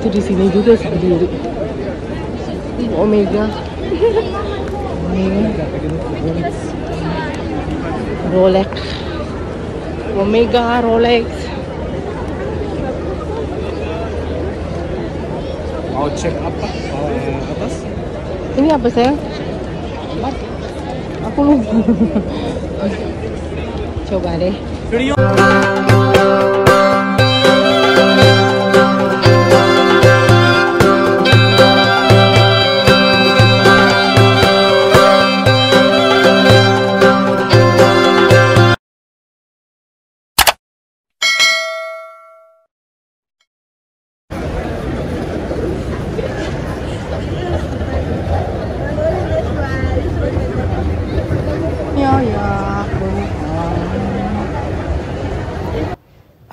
itu di sini juga berdiri Omega. Rolex. Omega Rolex. Mau cek apa? Oh, atas? ini apa sayang? aku lupa. Coba deh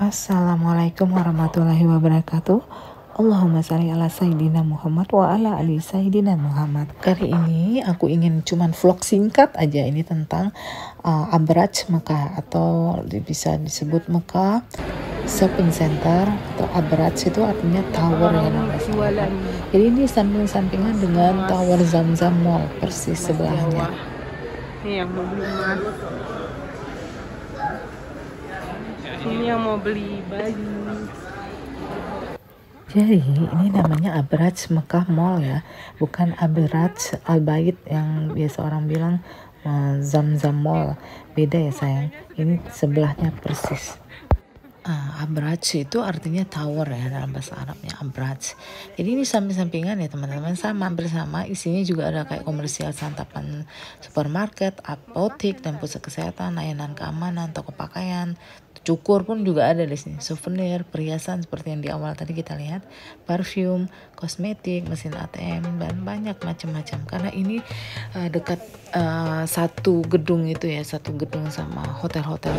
Assalamualaikum warahmatullahi wabarakatuh. Allahumma salli ala Sayyidina Muhammad wa ala ali Sayyidina Muhammad. Kali ini aku ingin cuman vlog singkat aja. Ini tentang uh, Abraj Mekah atau bisa disebut Mekah Shopping Center atau Abraj itu artinya tower ya nama jualan Jadi ini samping-sampingan dengan Tower Zamzam Mall persis sebelahnya. Ini yang emas ini yang mau beli baju Jadi ini namanya Abraj Mekah Mall ya, bukan Abraj Al Bait yang biasa orang bilang eh, Zamzam Mall. Beda ya sayang. Ini sebelahnya persis. Ah, Abraj itu artinya tower ya dalam bahasa Arabnya Abraj. Jadi ini samping-sampingan ya teman-teman sama bersama isinya juga ada kayak komersial santapan supermarket, apotik dan pusat kesehatan, layanan keamanan, toko pakaian, cukur pun juga ada di sini. Souvenir, perhiasan seperti yang di awal tadi kita lihat, parfum, kosmetik, mesin ATM dan banyak macam-macam. Karena ini eh, dekat eh, satu gedung itu ya, satu gedung sama hotel-hotel.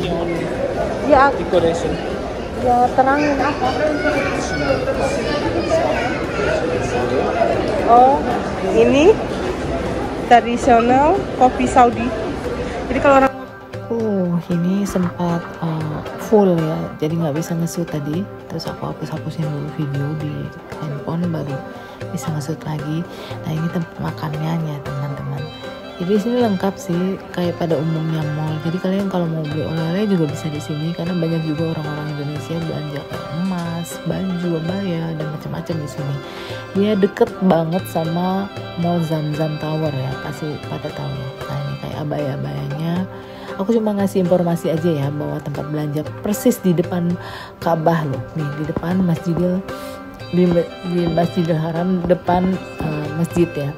ya Decoration. ya terangin apa oh ini tradisional kopi Saudi jadi kalau orang Oh, ini sempat uh, full ya, jadi nggak bisa ngesut tadi. Terus aku hapus-hapusin dulu video di handphone baru bisa ngesut lagi. Nah ini tempat makannya ya teman-teman. Jadi di sini lengkap sih kayak pada umumnya mall. Jadi kalian kalau mau beli oleh-oleh juga bisa di sini karena banyak juga orang-orang Indonesia belanja emas, baju, abaya dan macam-macam di sini. Dia deket banget sama Mall Zamzam Tower ya, pasti pada tahu ya. Nah ini kayak abaya-abayanya. Aku cuma ngasih informasi aja ya bahwa tempat belanja persis di depan Ka'bah loh. Nih di depan Masjidil di, di Masjidil Haram depan eh, masjid ya.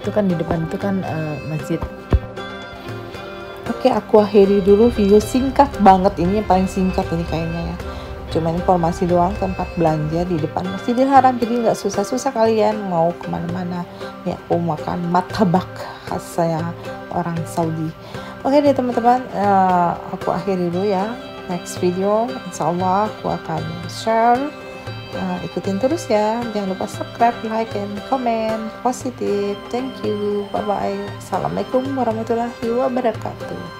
Itu kan di depan itu kan eh, masjid. Oke, aku akhiri dulu video singkat banget ini yang paling singkat ini kayaknya ya. Cuman informasi doang tempat belanja di depan Masjidil Haram jadi nggak susah-susah kalian mau ke mana-mana. Ya aku makan martabak khas saya orang Saudi. Oke deh teman-teman, eh, aku akhiri dulu ya. Next video, insya Allah aku akan share. Eh, ikutin terus ya. Jangan lupa subscribe, like, and comment. Positif. Thank you. Bye-bye. Assalamualaikum warahmatullahi wabarakatuh.